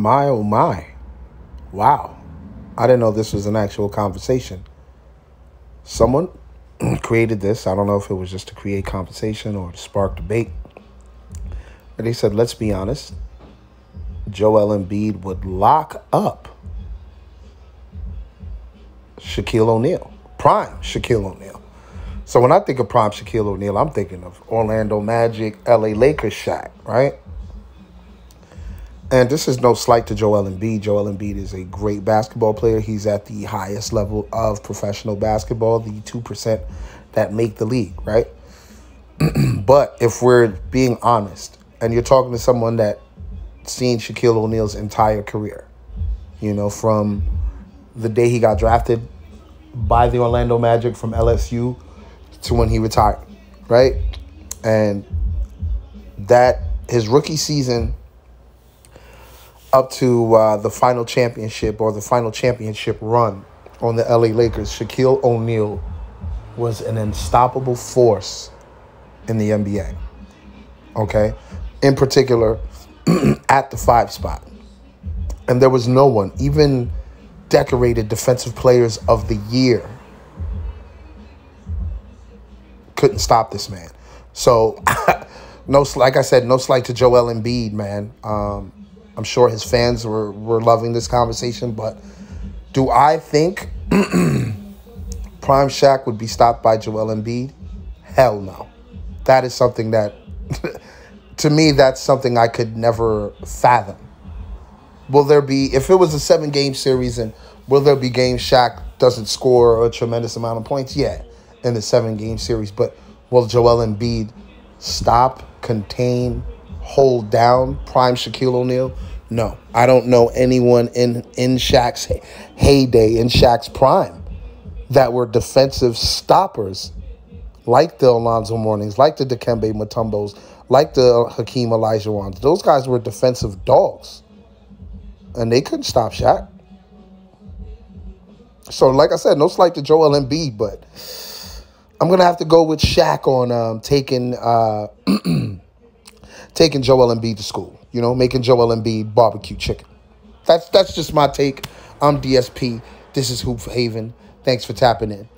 My oh my. Wow. I didn't know this was an actual conversation. Someone created this. I don't know if it was just to create conversation or to spark debate. But they said, let's be honest. Joel Embiid would lock up Shaquille O'Neal, prime Shaquille O'Neal. So when I think of prime Shaquille O'Neal, I'm thinking of Orlando Magic, LA Lakers Shaq, right? And this is no slight to Joel Embiid. Joel Embiid is a great basketball player. He's at the highest level of professional basketball, the 2% that make the league, right? but if we're being honest, and you're talking to someone that seen Shaquille O'Neal's entire career, you know, from the day he got drafted by the Orlando Magic from LSU to when he retired, right? And that his rookie season up to uh, the final championship or the final championship run on the LA Lakers, Shaquille O'Neal was an unstoppable force in the NBA. Okay? In particular, at the five spot. And there was no one, even decorated defensive players of the year, couldn't stop this man. So, no, like I said, no slight to Joel Embiid, man. Um, I'm sure his fans were, were loving this conversation, but do I think Prime Shaq would be stopped by Joel Embiid? Hell no. That is something that, to me, that's something I could never fathom. Will there be, if it was a seven game series, and will there be games Shaq doesn't score a tremendous amount of points? Yeah, in the seven game series. But will Joel Embiid stop, contain, hold down prime Shaquille O'Neal? No, I don't know anyone in in Shaq's heyday, in Shaq's prime, that were defensive stoppers like the Alonzo Mournings, like the Dikembe Mutombos, like the Hakeem Olajuwons. Those guys were defensive dogs, and they couldn't stop Shaq. So, like I said, no slight to Joel Embiid, but I'm gonna have to go with Shaq on um, taking. Uh, taking Joel Embiid to school. You know, making Joel Embiid barbecue chicken. That's that's just my take. I'm DSP. This is Hoop Haven. Thanks for tapping in.